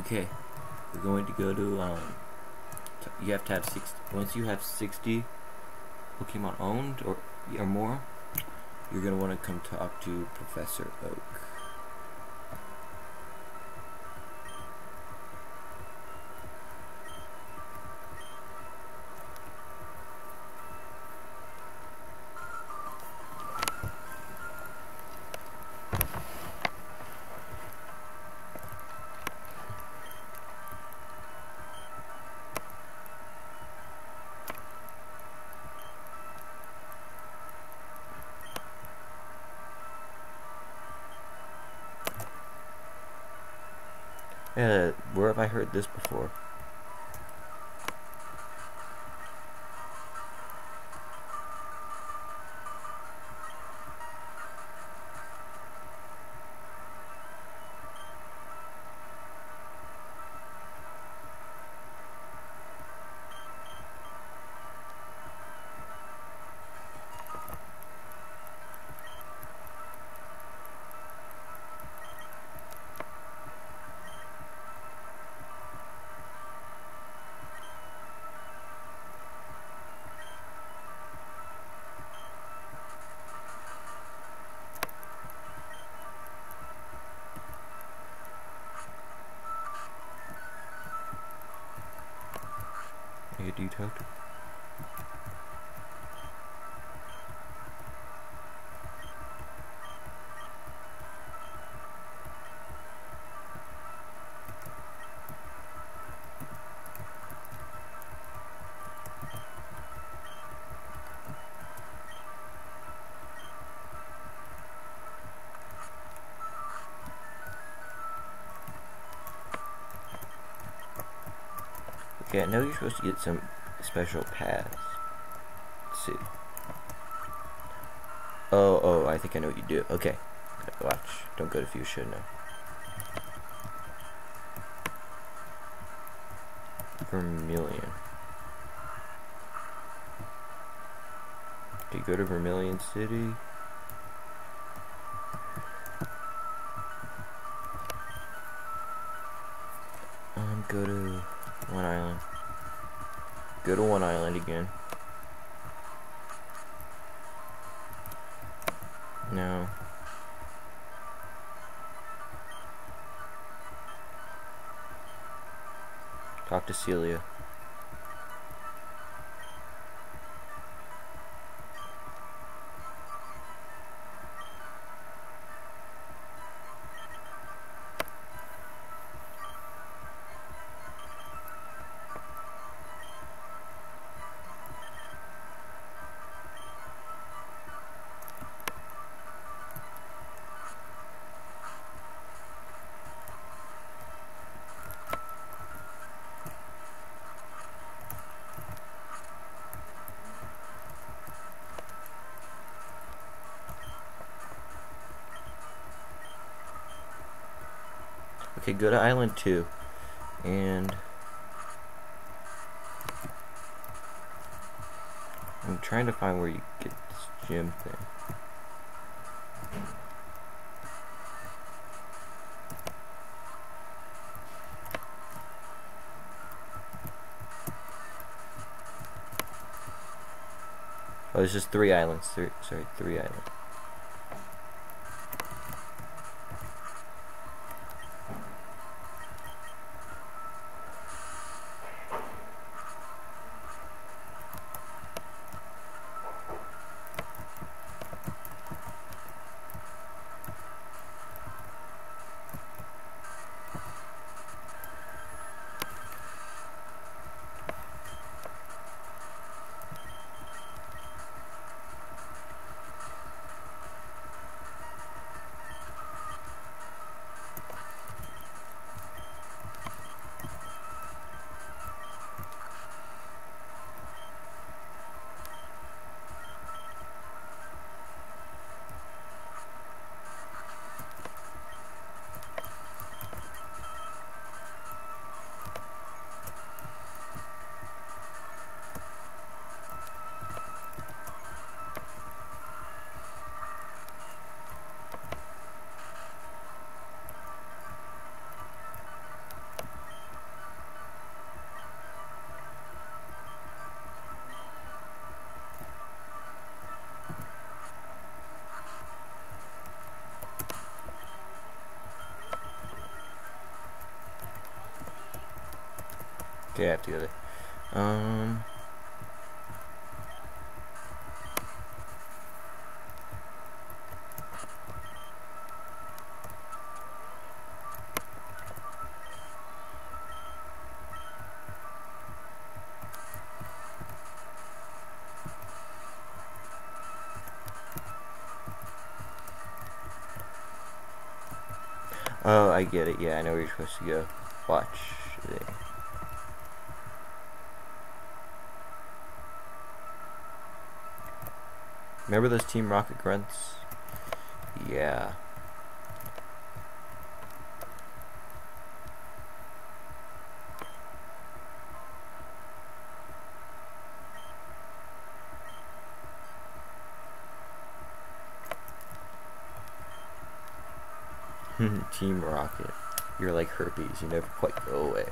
Okay, we're going to go to, um, you have to have 60, once you have 60 Pokemon owned or, or more, you're going to want to come talk to Professor Oak. Uh, where have I heard this before? Hey, do you talk to? Okay, I know you're supposed to get some special pass. Let's see. Oh, oh, I think I know what you do. Okay. Watch. Don't go to Fuchsia now. Vermilion. Okay, go to Vermilion City. Go to one island again. No. Talk to Celio. Okay, go to Island 2. And... I'm trying to find where you get this gym thing. Oh, there's just three islands. Three, sorry, three islands. Okay, I have to go there. Um. Oh, I get it. Yeah, I know where you're supposed to go. Watch. There. Remember those Team Rocket grunts? Yeah. Team Rocket. You're like herpes, you never quite go away.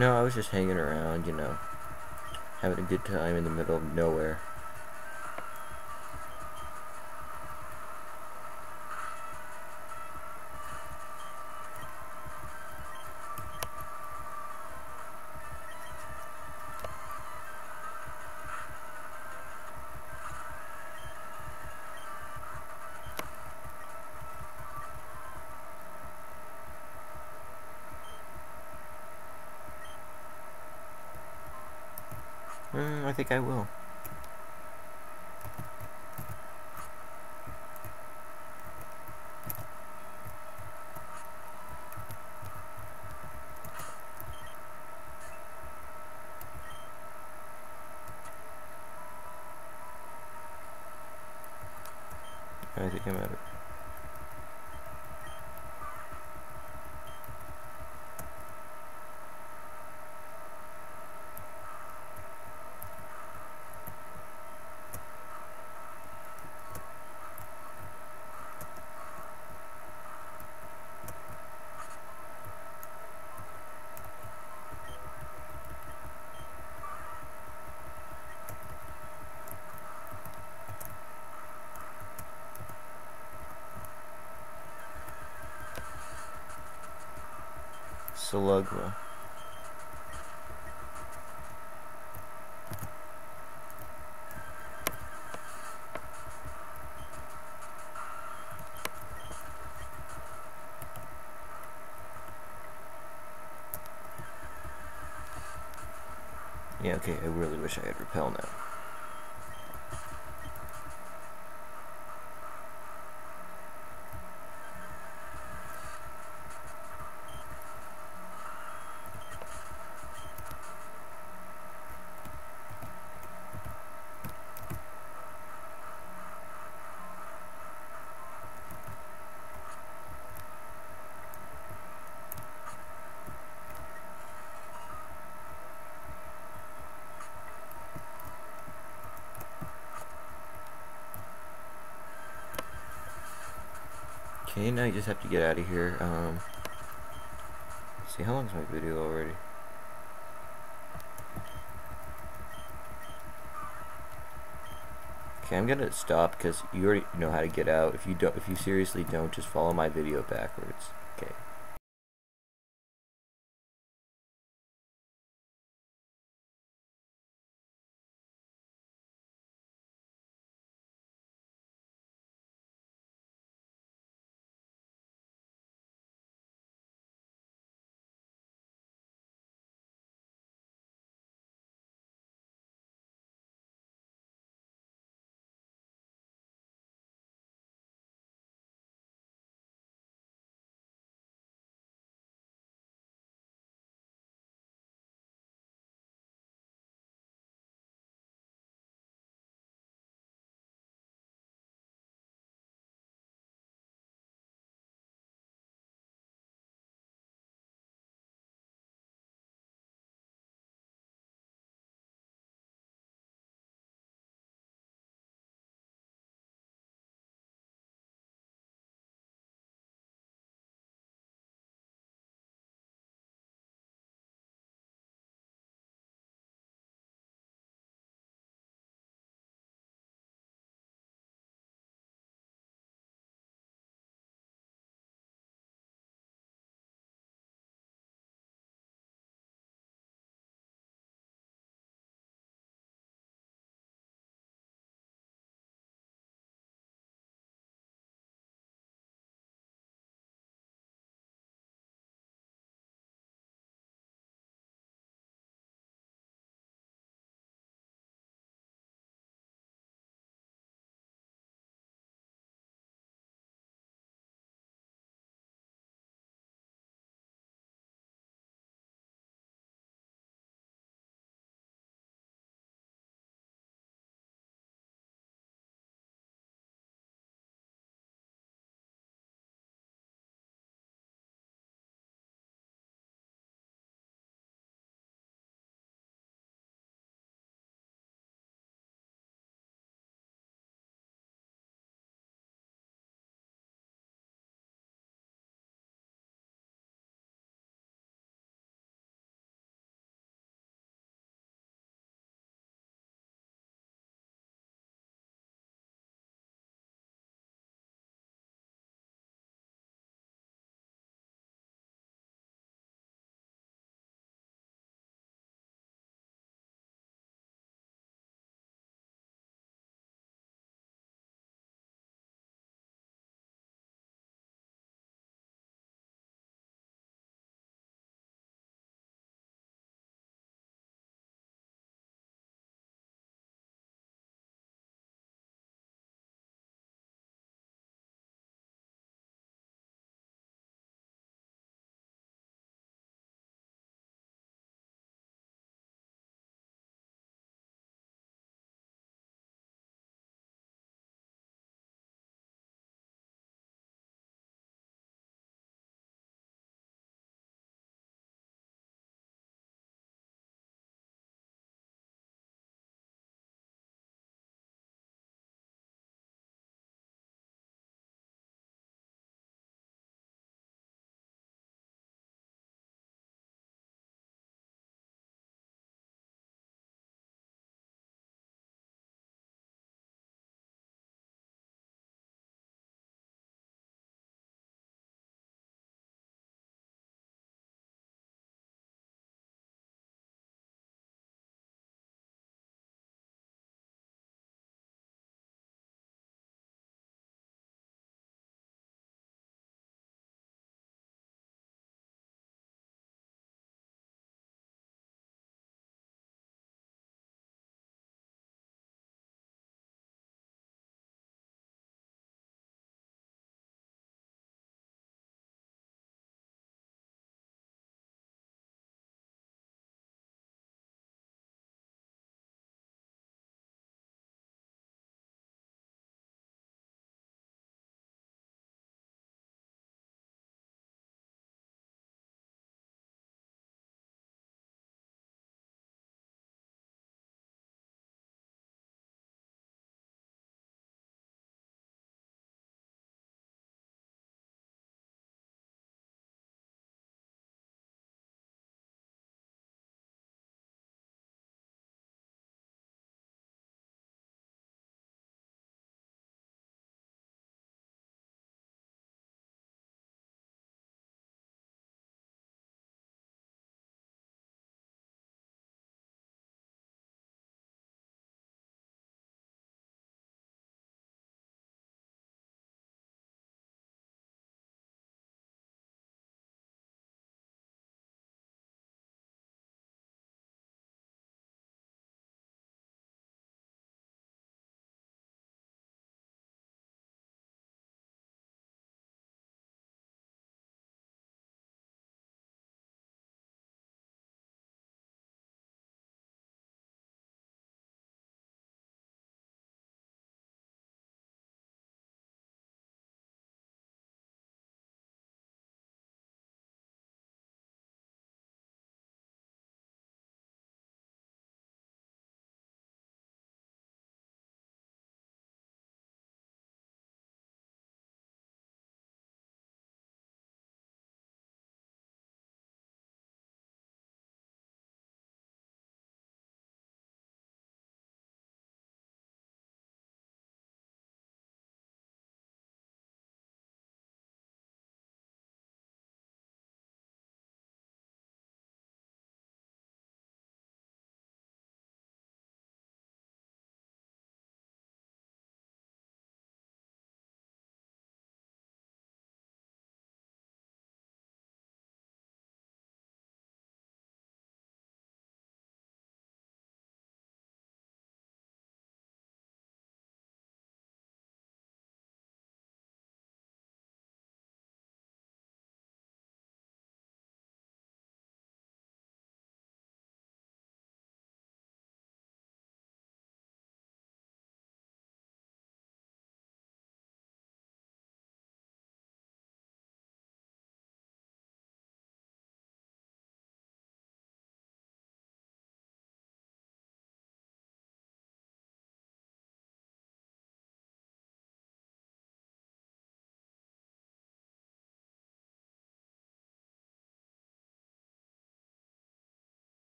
No, I was just hanging around, you know, having a good time in the middle of nowhere. I think I will. I think I'm out Yeah, okay, I really wish I had repel now. Okay, now you just have to get out of here. Um, see, how long is my video already? Okay, I'm gonna stop because you already know how to get out. If you don't, if you seriously don't, just follow my video backwards. Okay.